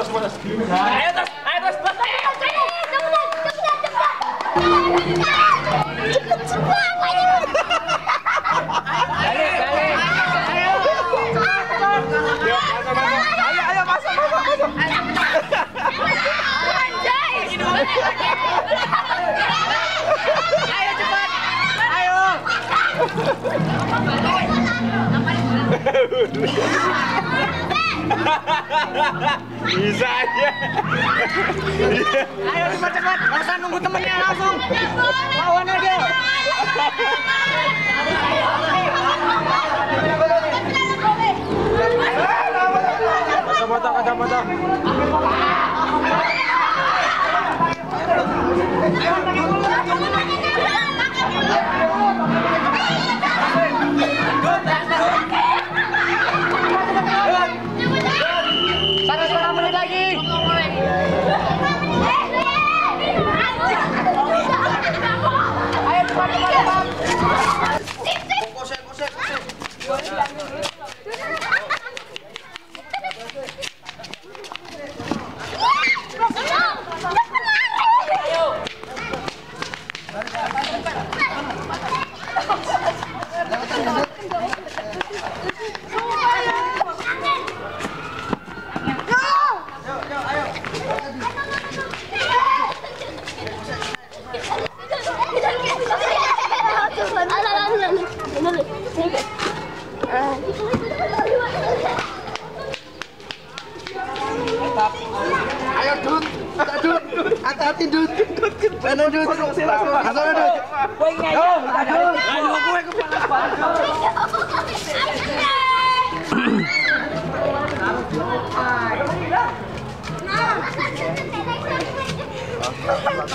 terus terus. Ayo terus, ayo terus. Cepet. Ayo ayo masuk masuk masuk. Ayo cepat. Ayo. Bisa aja. Ayo cepat cepat. Usah nunggu temennya langsung. Lawan aja.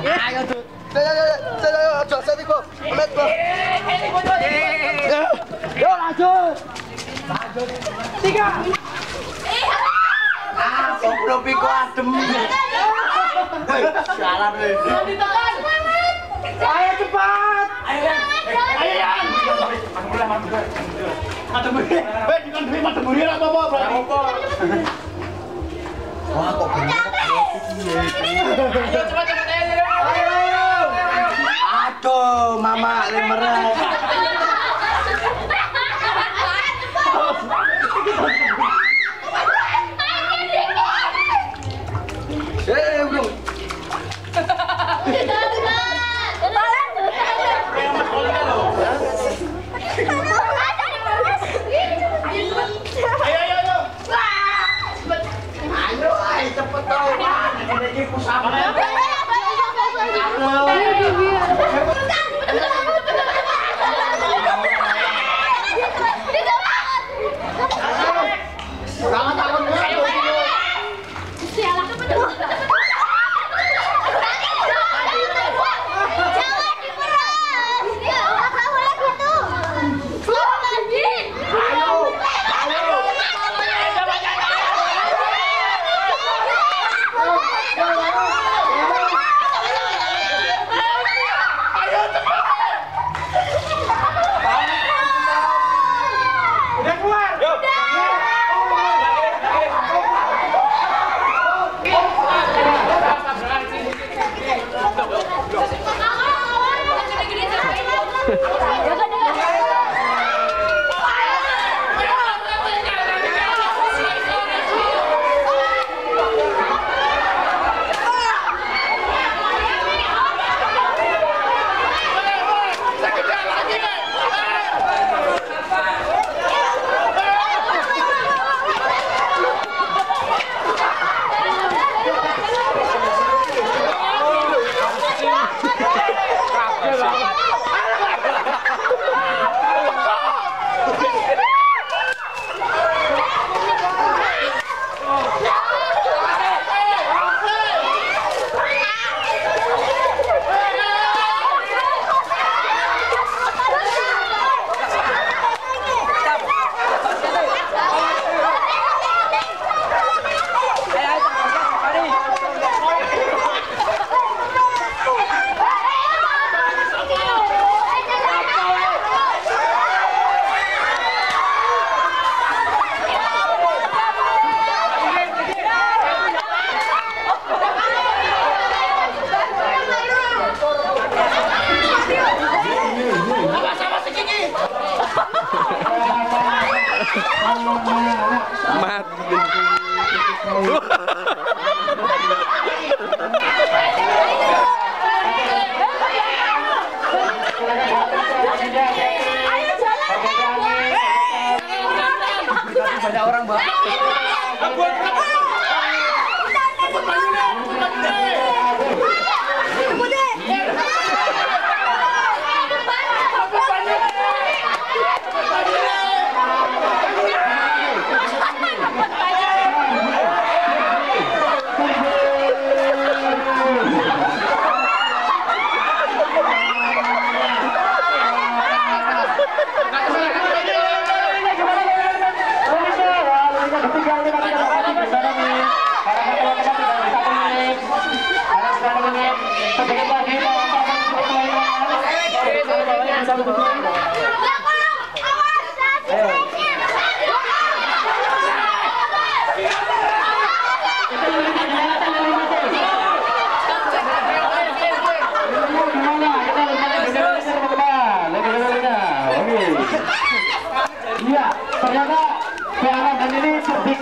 Ayo Dut, ayo ayo ayo ayo aja satu kok, let kok. Yo lanjut. Ah, kok belum piko adem. Jalan weh. Ayo cepat. Ayo Yan. Adem weh. Weh, dengan duit adem weh apa apa berarti. Wah, kok. Aduh, mama lemeran.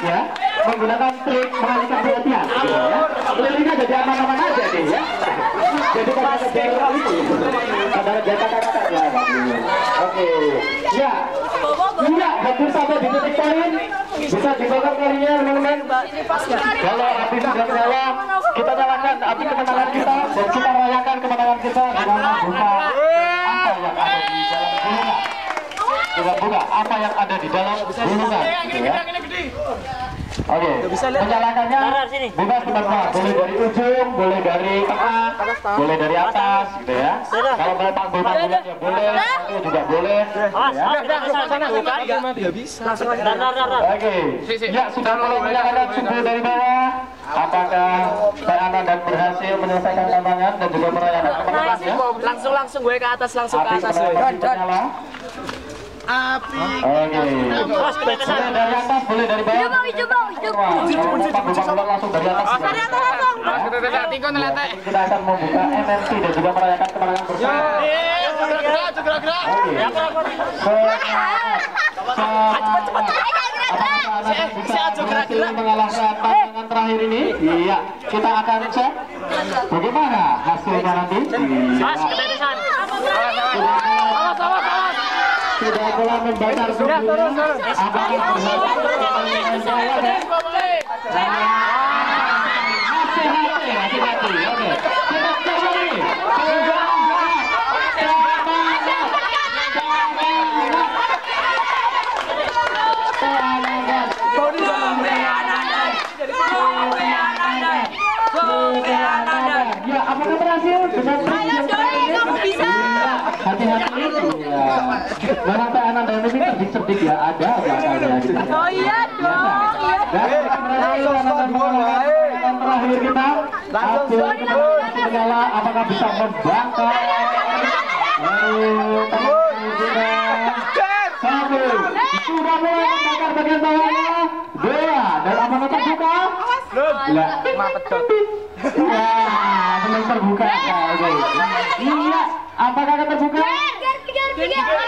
Ya menggunakan trik mengalihkan perhatian gitu ya. Jadi aman-aman aja deh ya. Jadi kata general itu. Ada kata-kata ya. Oke. Ya. Iya, hampir sampai di titik poin. Bisa dibakar kalinya teman-teman. Kalau api sudah menyala, kita nyalakan api kemenangan kita dan kita rayakan kemenangan kita dengan membuka apa yang ada di dalam gulungan dengan buka apa yang ada di dalam gulungan gitu ya. Oke, menyalakannya. Bebas teman-teman, boleh dari ujung, boleh dari tengah, boleh dari atas, gitu ya. Kalau mau panggul-panggulan ya boleh, itu juga boleh, ya. Oke, ya sudah mulai menyalakan sumber dari bawah. Apakah Pak Ana dan berhasil menyelesaikan tantangan dan juga merayakan kemenangannya? Langsung langsung gue ke atas langsung ke Api atas. kemenangan. menyala. Api. Oke. Boleh dari atas, boleh dari bawah. Hijau bau, hijau bau, hijau Wah, kalau mau panggul-panggulan langsung dari atas. Dari atas langsung. Ya, kita akan membuka MNC dan juga merayakan kemenangan bersama. Apakah anak bisa berhasil mengalahkan tantangan terakhir ini? Iya. Kita akan cek bagaimana hasilnya nanti. Iya. Sudah mulai membakar bumbunya. Apakah berhasil mengalahkan saya dan hati-hati, hati-hati. Oke. Kita cek lagi. Semangat. Semangat. Semangat. Ya, apakah berhasil dengan trik yang terakhir ini? kamu bisa. Iya, Hati-hati. Iya. Mana Pak Ananda ini cerdik-cerdik ya, ada belakangnya gitu. Oh iya dong, iya. Dan yang terakhir kita kemenangan menyala apakah bisa membakar kita. Satu, sudah mulai membakar bagian bawahnya. Dua, dan apakah terbuka? Lah, Wah, belum terbuka. Ya, oke. Iya, apakah akan terbuka? teman-teman